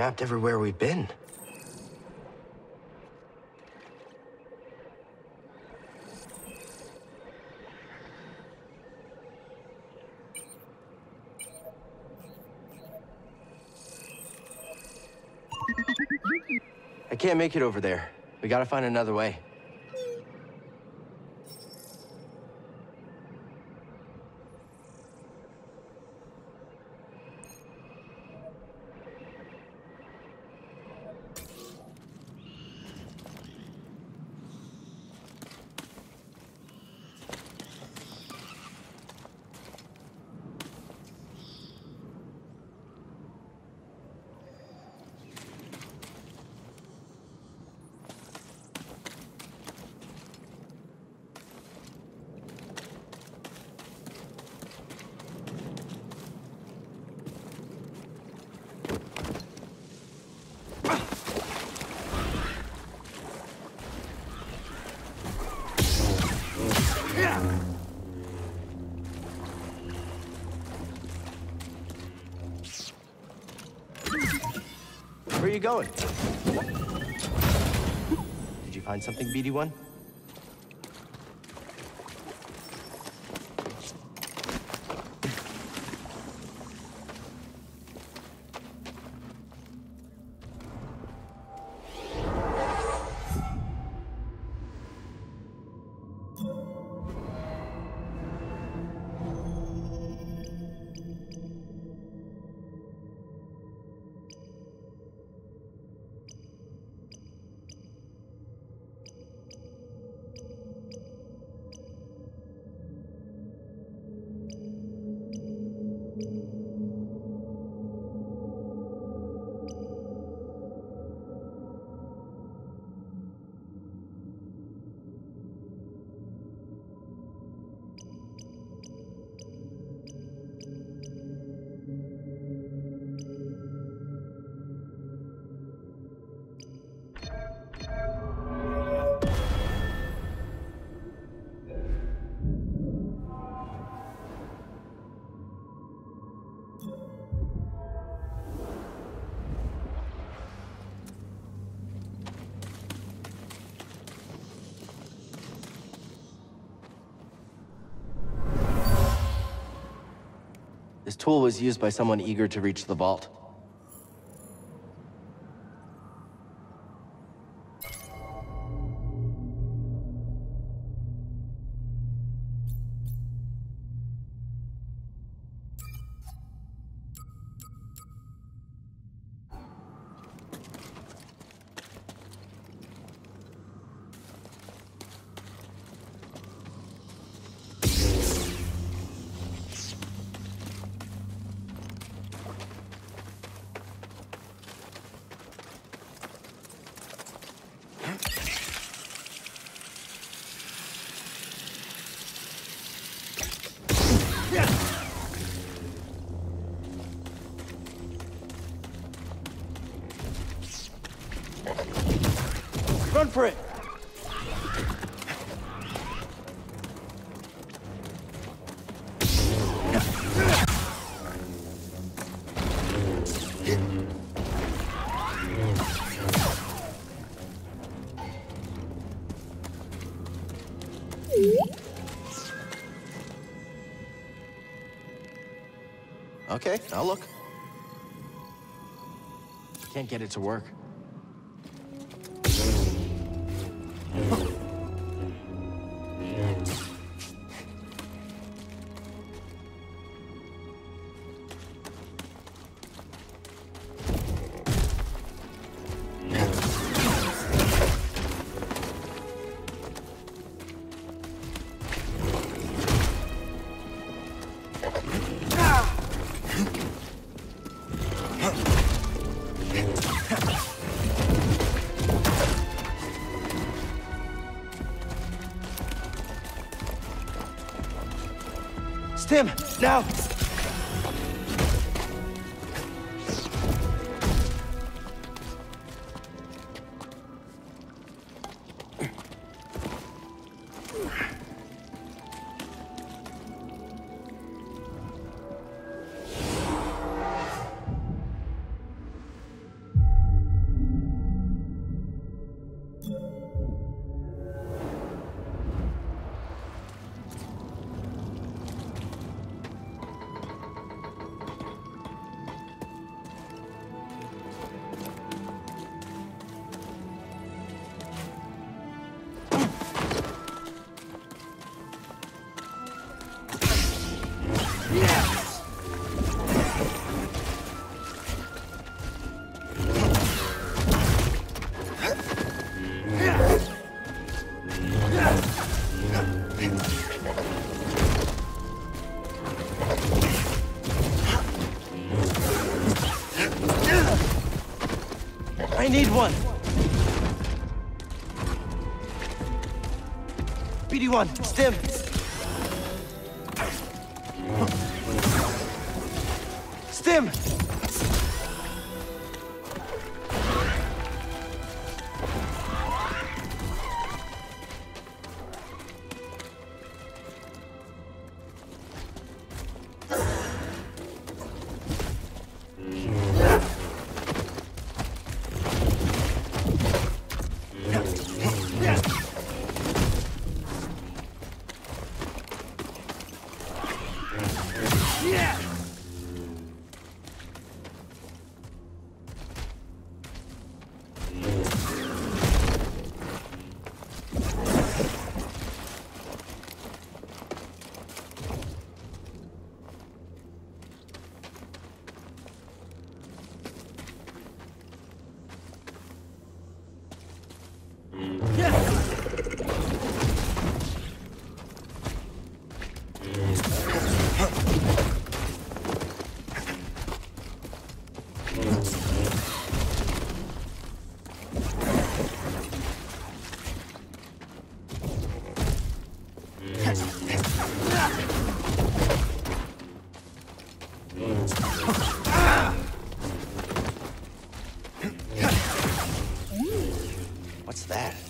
mapped everywhere we've been. I can't make it over there. We gotta find another way. Where are you going? Did you find something, BD1? This tool was used by someone eager to reach the vault. Okay, I'll look. Can't get it to work. Stim, now! need one. BD1, Stim. Stim. What's that?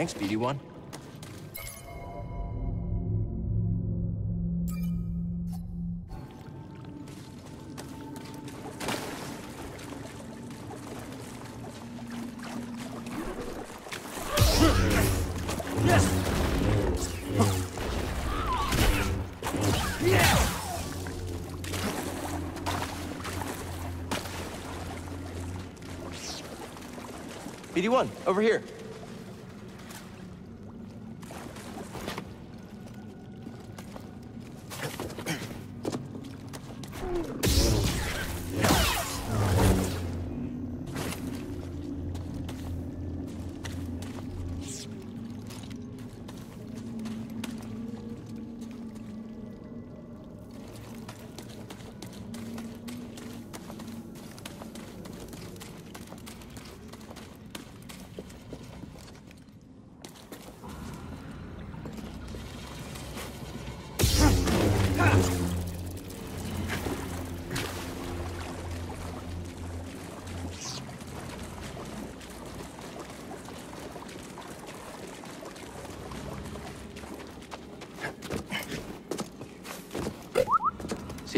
Thanks, BD1. BD1, over here.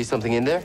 See something in there?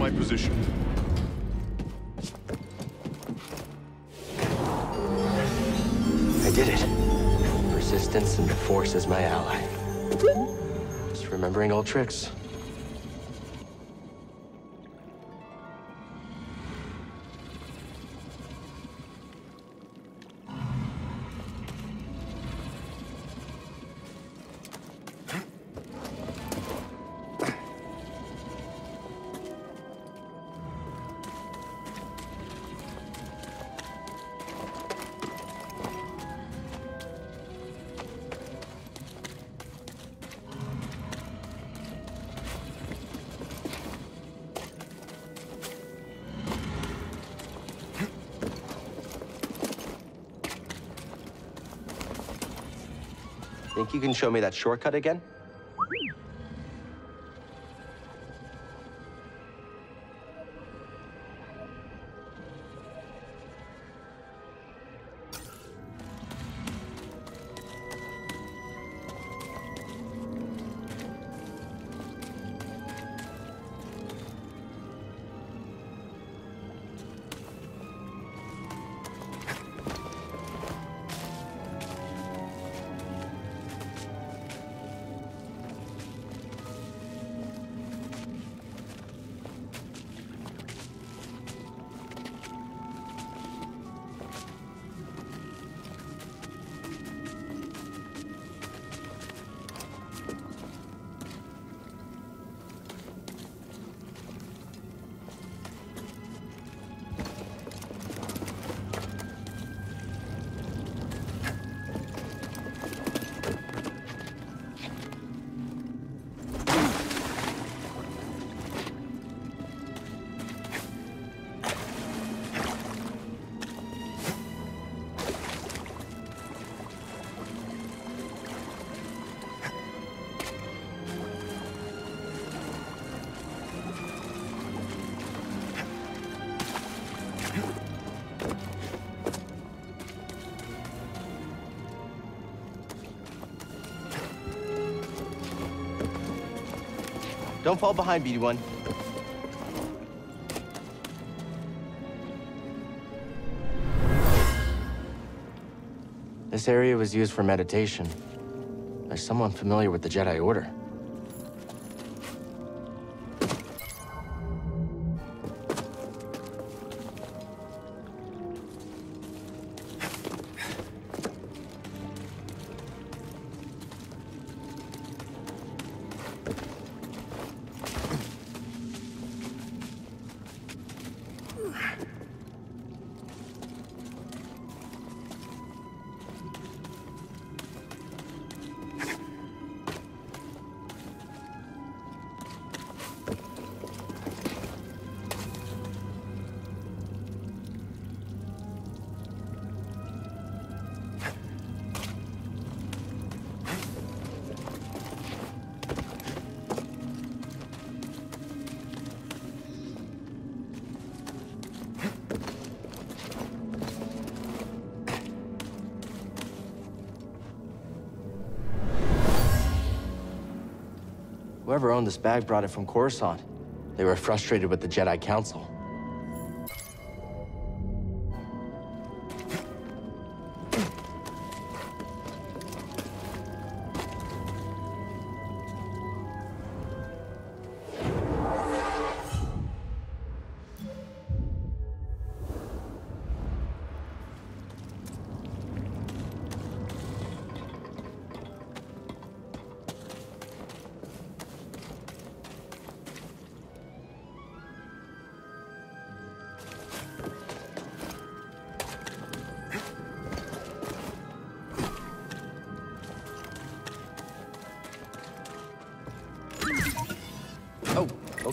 My position. I did it. Persistence and Force as my ally. Just remembering old tricks. You can show me that shortcut again? Don't fall behind, BD1. This area was used for meditation. There's someone familiar with the Jedi Order. Whoever owned this bag brought it from Coruscant. They were frustrated with the Jedi Council.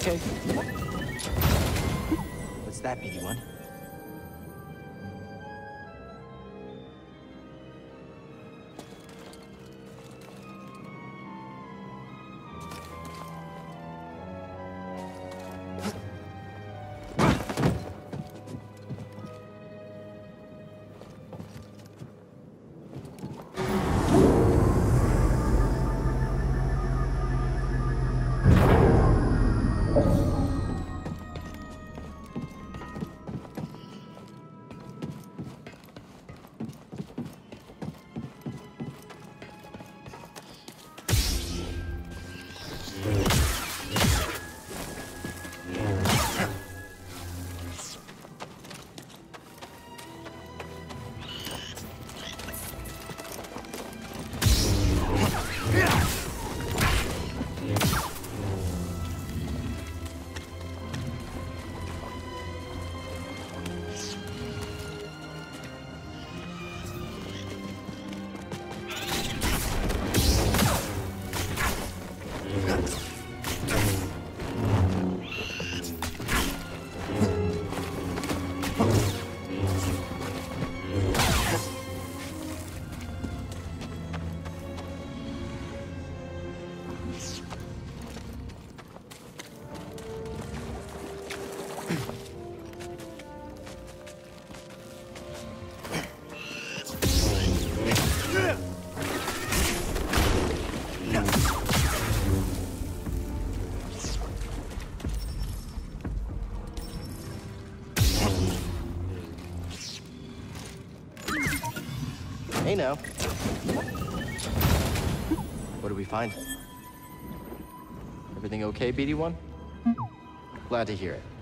Okay. What's that, BD-1? Hey Find? Everything okay, BD-1? Glad to hear it.